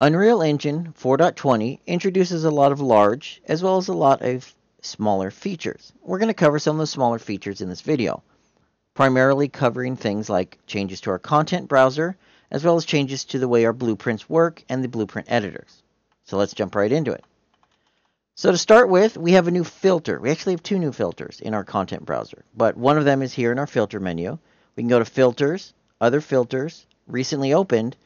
Unreal Engine 4.20 introduces a lot of large as well as a lot of smaller features. We're going to cover some of the smaller features in this video, primarily covering things like changes to our content browser as well as changes to the way our blueprints work and the blueprint editors. So let's jump right into it. So to start with, we have a new filter. We actually have two new filters in our content browser, but one of them is here in our filter menu. We can go to filters, other filters, recently opened,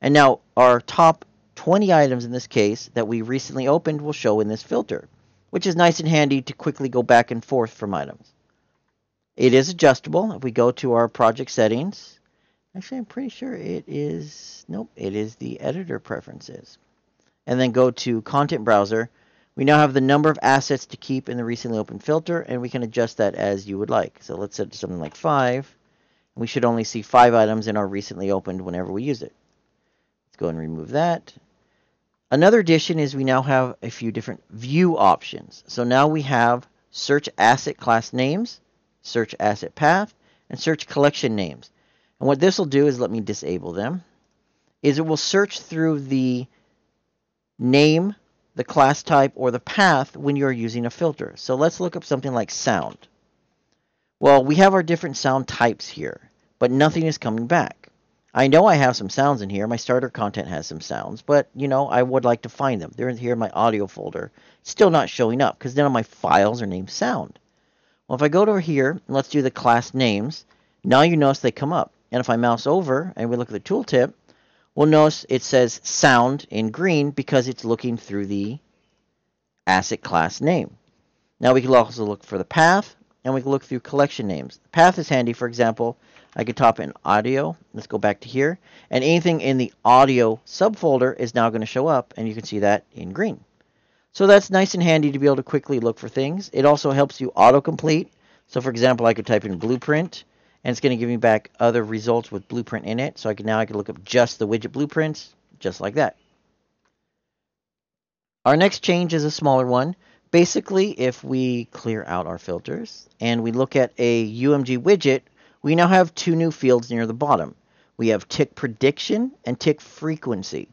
and now our top 20 items in this case that we recently opened will show in this filter, which is nice and handy to quickly go back and forth from items. It is adjustable. If we go to our project settings, actually I'm pretty sure it is, nope, it is the editor preferences. And then go to content browser. We now have the number of assets to keep in the recently opened filter, and we can adjust that as you would like. So let's set it to something like 5. We should only see 5 items in our recently opened whenever we use it. Let's go and remove that. Another addition is we now have a few different view options. So now we have search asset class names, search asset path, and search collection names. And what this will do is let me disable them, is it will search through the name, the class type, or the path when you're using a filter. So let's look up something like sound. Well, we have our different sound types here, but nothing is coming back. I know I have some sounds in here. My starter content has some sounds, but you know, I would like to find them. They're in here in my audio folder. still not showing up because none of my files are named sound. Well, if I go over here, and let's do the class names. Now you notice they come up. And if I mouse over and we look at the tooltip, we'll notice it says sound in green because it's looking through the asset class name. Now we can also look for the path and we can look through collection names. The path is handy, for example, I could type in audio. Let's go back to here. And anything in the audio subfolder is now going to show up, and you can see that in green. So that's nice and handy to be able to quickly look for things. It also helps you autocomplete. So for example, I could type in blueprint, and it's going to give me back other results with blueprint in it. So I can now I can look up just the widget blueprints, just like that. Our next change is a smaller one. Basically, if we clear out our filters and we look at a UMG widget, we now have two new fields near the bottom. We have tick prediction and tick frequency.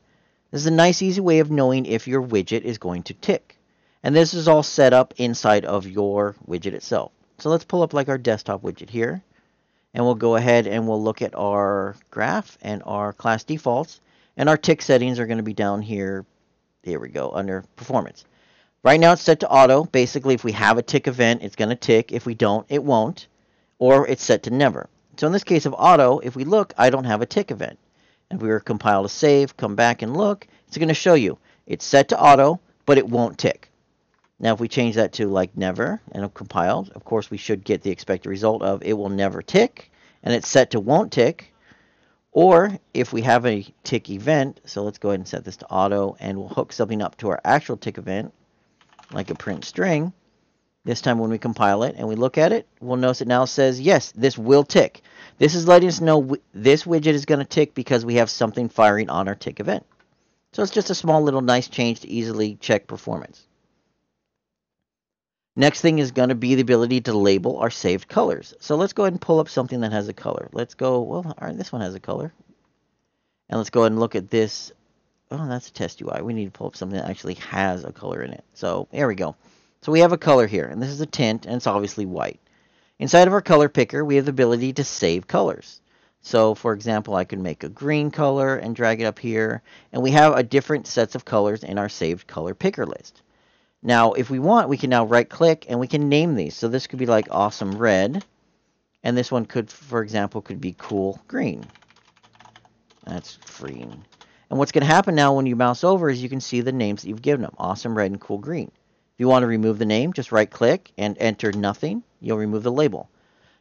This is a nice easy way of knowing if your widget is going to tick. And this is all set up inside of your widget itself. So let's pull up like our desktop widget here. And we'll go ahead and we'll look at our graph and our class defaults. And our tick settings are going to be down here. Here we go, under performance. Right now it's set to auto. Basically, if we have a tick event, it's going to tick. If we don't, it won't or it's set to never. So in this case of auto, if we look, I don't have a tick event. If we were to compile a save, come back and look, it's going to show you it's set to auto, but it won't tick. Now if we change that to like never and compiled, of course we should get the expected result of it will never tick, and it's set to won't tick. Or if we have a tick event, so let's go ahead and set this to auto, and we'll hook something up to our actual tick event, like a print string, this time when we compile it and we look at it, we'll notice it now says, yes, this will tick. This is letting us know this widget is going to tick because we have something firing on our tick event. So it's just a small little nice change to easily check performance. Next thing is going to be the ability to label our saved colors. So let's go ahead and pull up something that has a color. Let's go, well, this one has a color. And let's go ahead and look at this. Oh, that's a test UI. We need to pull up something that actually has a color in it. So there we go. So we have a color here, and this is a tint, and it's obviously white. Inside of our color picker, we have the ability to save colors. So, for example, I can make a green color and drag it up here, and we have a different sets of colors in our saved color picker list. Now, if we want, we can now right-click, and we can name these. So this could be like awesome red, and this one could, for example, could be cool green. That's green. And what's going to happen now when you mouse over is you can see the names that you've given them, awesome red and cool green. If you want to remove the name, just right click and enter nothing. You'll remove the label.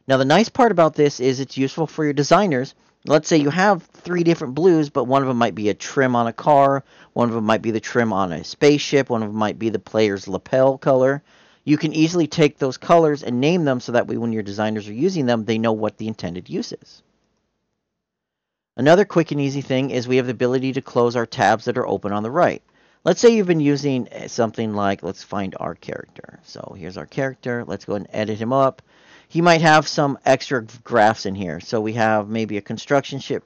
Now the nice part about this is it's useful for your designers. Let's say you have three different blues, but one of them might be a trim on a car, one of them might be the trim on a spaceship, one of them might be the player's lapel color. You can easily take those colors and name them so that way when your designers are using them, they know what the intended use is. Another quick and easy thing is we have the ability to close our tabs that are open on the right. Let's say you've been using eh, something like, let's find our character. So here's our character. Let's go and edit him up. He might have some extra graphs in here. So we have maybe a construction ship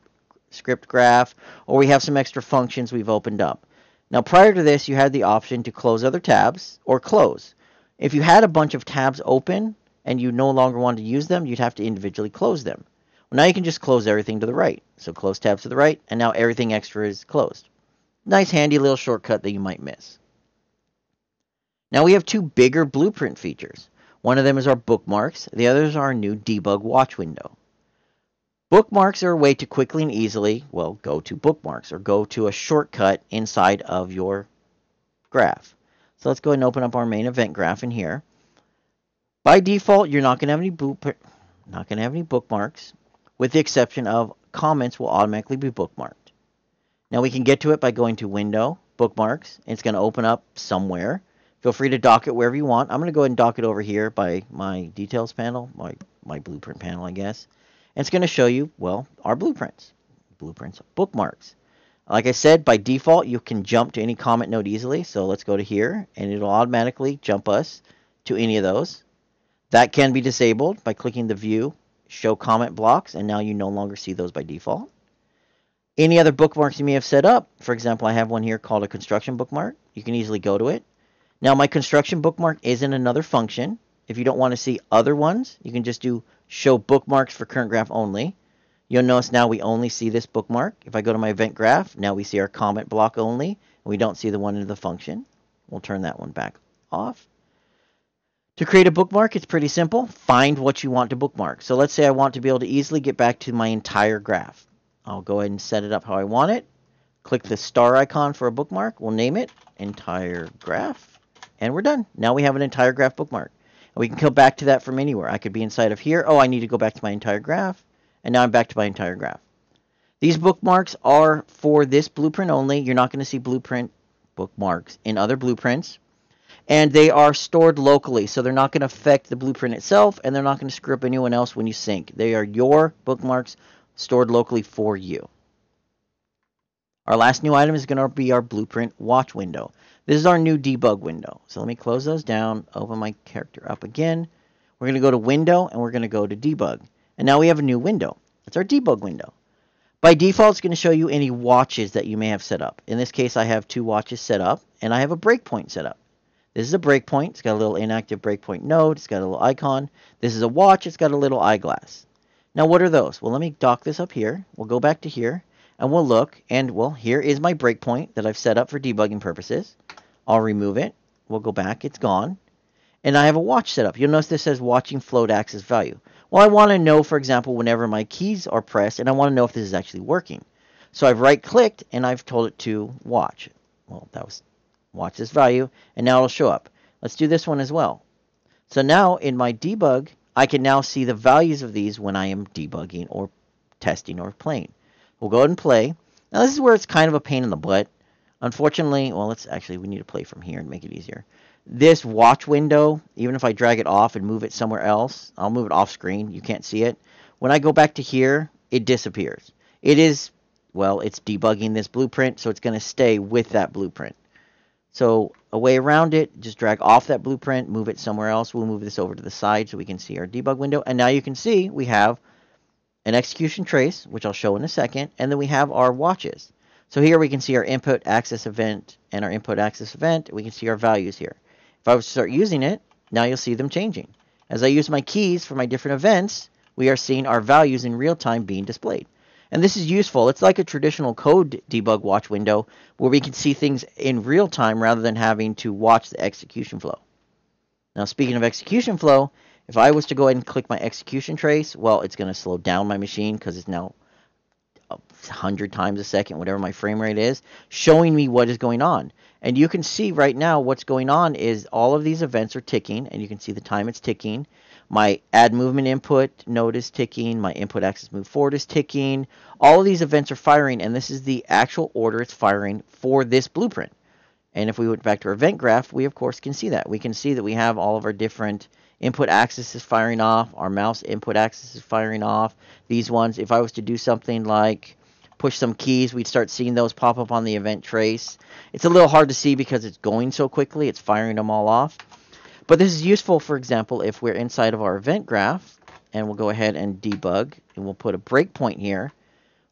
script graph, or we have some extra functions we've opened up. Now prior to this, you had the option to close other tabs or close. If you had a bunch of tabs open and you no longer wanted to use them, you'd have to individually close them. Well, now you can just close everything to the right. So close tabs to the right, and now everything extra is closed. Nice handy little shortcut that you might miss. Now we have two bigger blueprint features. One of them is our bookmarks, the other is our new debug watch window. Bookmarks are a way to quickly and easily, well, go to bookmarks or go to a shortcut inside of your graph. So let's go ahead and open up our main event graph in here. By default, you're not going to have any not going to have any bookmarks, with the exception of comments will automatically be bookmarked. Now we can get to it by going to Window, Bookmarks. It's going to open up somewhere. Feel free to dock it wherever you want. I'm going to go ahead and dock it over here by my details panel, my, my blueprint panel, I guess. And it's going to show you, well, our blueprints. Blueprints, bookmarks. Like I said, by default, you can jump to any comment node easily. So let's go to here, and it'll automatically jump us to any of those. That can be disabled by clicking the View, Show Comment Blocks, and now you no longer see those by default. Any other bookmarks you may have set up, for example, I have one here called a construction bookmark. You can easily go to it. Now, my construction bookmark is in another function. If you don't want to see other ones, you can just do show bookmarks for current graph only. You'll notice now we only see this bookmark. If I go to my event graph, now we see our comment block only. And we don't see the one in the function. We'll turn that one back off. To create a bookmark, it's pretty simple. Find what you want to bookmark. So let's say I want to be able to easily get back to my entire graph. I'll go ahead and set it up how I want it. Click the star icon for a bookmark. We'll name it entire graph. And we're done. Now we have an entire graph bookmark. And we can come back to that from anywhere. I could be inside of here. Oh, I need to go back to my entire graph. And now I'm back to my entire graph. These bookmarks are for this blueprint only. You're not going to see blueprint bookmarks in other blueprints. And they are stored locally, so they're not going to affect the blueprint itself, and they're not going to screw up anyone else when you sync. They are your bookmarks stored locally for you. Our last new item is going to be our blueprint watch window. This is our new debug window. So let me close those down, open my character up again. We're going to go to window and we're going to go to debug. And now we have a new window. It's our debug window. By default, it's going to show you any watches that you may have set up. In this case, I have two watches set up and I have a breakpoint set up. This is a breakpoint. It's got a little inactive breakpoint node. It's got a little icon. This is a watch. It's got a little eyeglass. Now, what are those? Well, let me dock this up here. We'll go back to here and we'll look. And, well, here is my breakpoint that I've set up for debugging purposes. I'll remove it. We'll go back. It's gone. And I have a watch set up. You'll notice this says watching float axis value. Well, I want to know, for example, whenever my keys are pressed, and I want to know if this is actually working. So I've right-clicked, and I've told it to watch. Well, that was watch this value, and now it'll show up. Let's do this one as well. So now in my debug, I can now see the values of these when I am debugging or testing or playing. We'll go ahead and play. Now this is where it's kind of a pain in the butt. Unfortunately, well, let's actually, we need to play from here and make it easier. This watch window, even if I drag it off and move it somewhere else, I'll move it off screen. You can't see it. When I go back to here, it disappears. It is, well, it's debugging this blueprint, so it's going to stay with that blueprint. So a way around it, just drag off that blueprint, move it somewhere else. We'll move this over to the side so we can see our debug window. And now you can see we have an execution trace, which I'll show in a second, and then we have our watches. So here we can see our input axis event and our input axis event. We can see our values here. If I was to start using it, now you'll see them changing. As I use my keys for my different events, we are seeing our values in real time being displayed. And this is useful. It's like a traditional code debug watch window where we can see things in real time rather than having to watch the execution flow. Now, speaking of execution flow, if I was to go ahead and click my execution trace, well, it's going to slow down my machine because it's now 100 times a second, whatever my frame rate is, showing me what is going on. And you can see right now what's going on is all of these events are ticking, and you can see the time it's ticking. My add movement input node is ticking. My input axis move forward is ticking. All of these events are firing, and this is the actual order it's firing for this blueprint. And if we went back to our event graph, we of course can see that. We can see that we have all of our different input axis is firing off. Our mouse input axis is firing off. These ones, if I was to do something like push some keys, we'd start seeing those pop up on the event trace. It's a little hard to see because it's going so quickly. It's firing them all off. But this is useful, for example, if we're inside of our event graph, and we'll go ahead and debug, and we'll put a breakpoint here.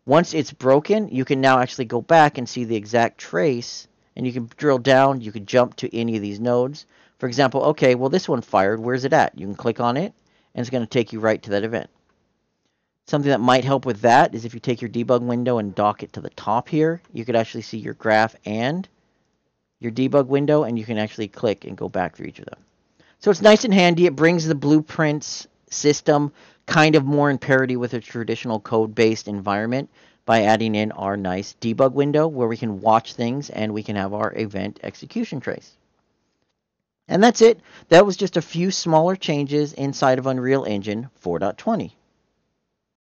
Once it's broken, you can now actually go back and see the exact trace, and you can drill down, you can jump to any of these nodes. For example, okay, well this one fired, where's it at? You can click on it, and it's going to take you right to that event. Something that might help with that is if you take your debug window and dock it to the top here, you could actually see your graph and your debug window, and you can actually click and go back through each of them. So it's nice and handy. It brings the blueprints system kind of more in parity with a traditional code-based environment by adding in our nice debug window where we can watch things and we can have our event execution trace. And that's it. That was just a few smaller changes inside of Unreal Engine 4.20.